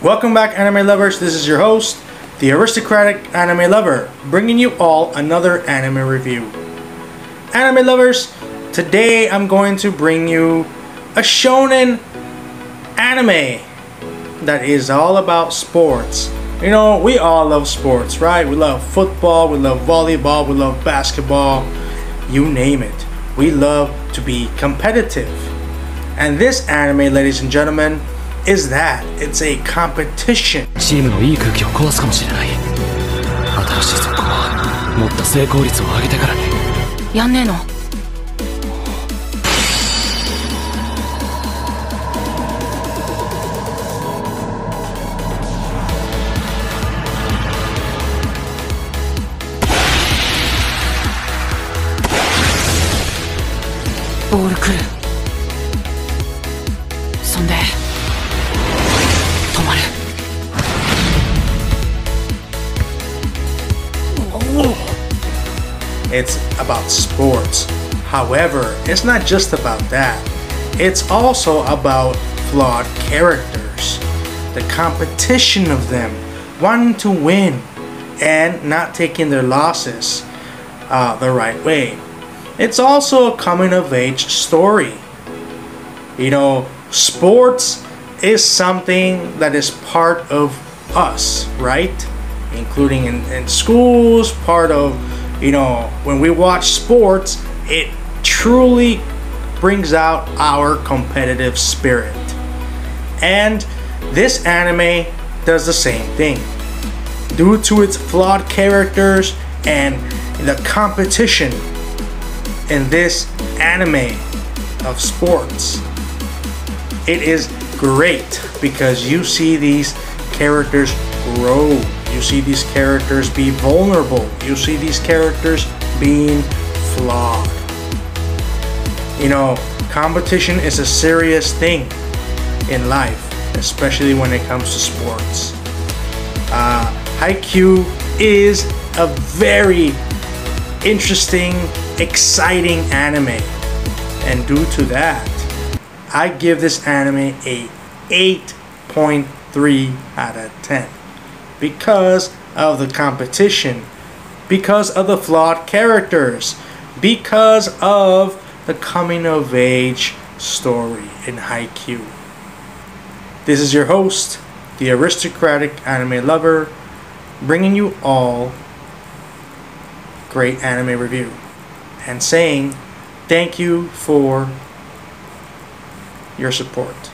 Welcome back, anime lovers. This is your host, the aristocratic anime lover, bringing you all another anime review. Anime lovers, today I'm going to bring you a shonen anime that is all about sports. You know, we all love sports, right? We love football, we love volleyball, we love basketball, you name it. We love to be competitive. And this anime, ladies and gentlemen, is that it's a competition. チームのいい空気を壊すかもしれない。新しい速攻はもっと成功率を上げてからにやんねえの？ボール来る。そんで It's about sports. However, it's not just about that. It's also about flawed characters. The competition of them, wanting to win and not taking their losses uh, the right way. It's also a coming of age story. You know, sports is something that is part of us, right? Including in, in schools, part of, you know, when we watch sports, it truly brings out our competitive spirit. And this anime does the same thing. Due to its flawed characters and the competition in this anime of sports. It is great because you see these characters grow. You see these characters be vulnerable. You see these characters being flawed. You know, competition is a serious thing in life, especially when it comes to sports. Uh, Haikyuu is a very interesting, exciting anime. And due to that, I give this anime a 8.3 out of 10 because of the competition, because of the flawed characters, because of the coming of age story in Haikyuu. This is your host, the aristocratic anime lover, bringing you all great anime review and saying thank you for your support.